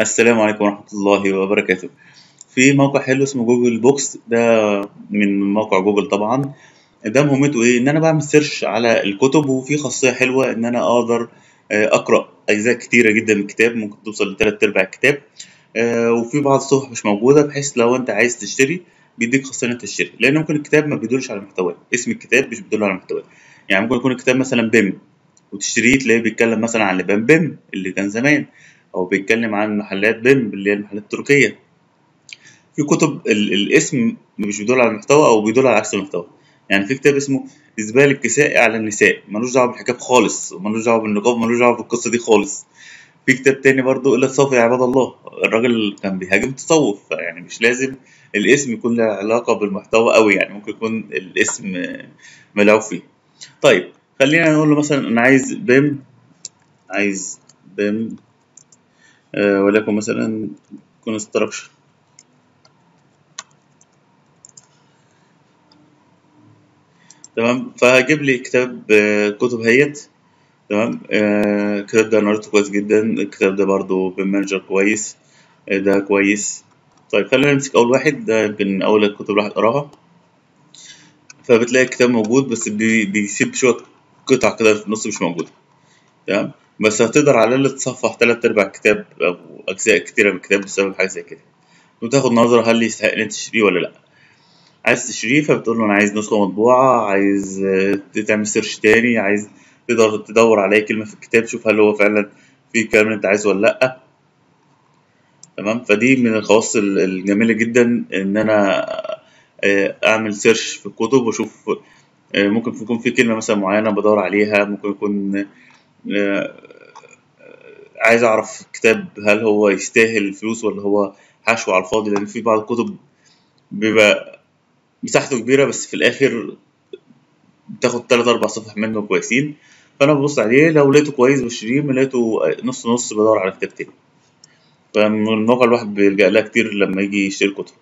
السلام عليكم ورحمة الله وبركاته. في موقع حلو اسمه Google Books ده من موقع جوجل طبعا. ده مهمته إيه؟ إن أنا بعمل search على الكتب وفي خاصية حلوة إن أنا أقدر آه، أقرأ أجزاء كتيرة جدا من الكتاب ممكن توصل لتلات أرباع الكتاب. آه، وفي بعض الصفح مش موجودة بحيث لو أنت عايز تشتري بيديك خاصية إنك تشتري. لأن ممكن الكتاب ما بيدلش على محتواه. اسم الكتاب مش بيدل على محتواه. يعني ممكن يكون الكتاب مثلا BIM وتشتريه تلاقيه بيتكلم مثلا عن لبان بيم اللي كان زمان. أو بيتكلم عن محلات بيم اللي هي المحلات التركية. في كتب ال- الاسم مش بيدل على المحتوى أو بيدل على عكس المحتوى. يعني في كتاب اسمه إسبال الكساء على النساء. ملوش دعوة بالحجاب خالص. وملوش دعوة بالنقاب ملوش دعوة بالقصة دي خالص. في كتاب تاني برضو إلا الصوف يا عباد الله. الراجل كان بيهاجم التصوف يعني مش لازم الاسم يكون له علاقة بالمحتوى قوي يعني ممكن يكون الاسم ملعوب فيه. طيب خلينا نقول له مثلا أنا عايز BIM عايز BIM آه وليكن مثلا construction تمام؟ فهجيب لي كتاب آه، كتب هيت تمام؟ آه، الكتاب ده نقرته كويس جدا. الكتاب ده برضو BIM manager كويس. ده كويس. طيب خلينا نمسك أول واحد. ده يمكن أول الكتب الواحد قراها. فبتلاقي الكتاب موجود بس بي- بيسيب شوية قطع كده في النص مش موجودة. تمام؟ بس هتقدر على الأقل تصفح تلات أرباع الكتاب أو أجزاء كتيرة من الكتاب بسبب حاجة زي كده. وتاخد نظرة هل يستحق إن أنت تشتريه ولا لأ. عايز تشتريه فبتقول له أنا عايز نسخة مطبوعة عايز آه، تعمل search تاني عايز تقدر تدور على أي كلمة في الكتاب شوف هل هو فعلا في الكلام اللي أنت عايزه ولا لأ. تمام؟ فدي من الخواص ال- الجميلة جدا إن أنا آه، أعمل سيرش في الكتب وأشوف آه، ممكن يكون في كلمة مثلا معينة بدور عليها ممكن يكون عايز أعرف كتاب هل هو يستاهل الفلوس ولا هو حشو على الفاضي؟ لأن في بعض الكتب بيبقى مساحته كبيرة بس في الآخر بتاخد تلات أربع صفح منه كويسين. فأنا ببص عليه لو لقيته كويس بشتريه لقيته نص نص بدور على كتاب تاني. فالموقع الواحد بيلجأ لها كتير لما يجي يشتري كتب.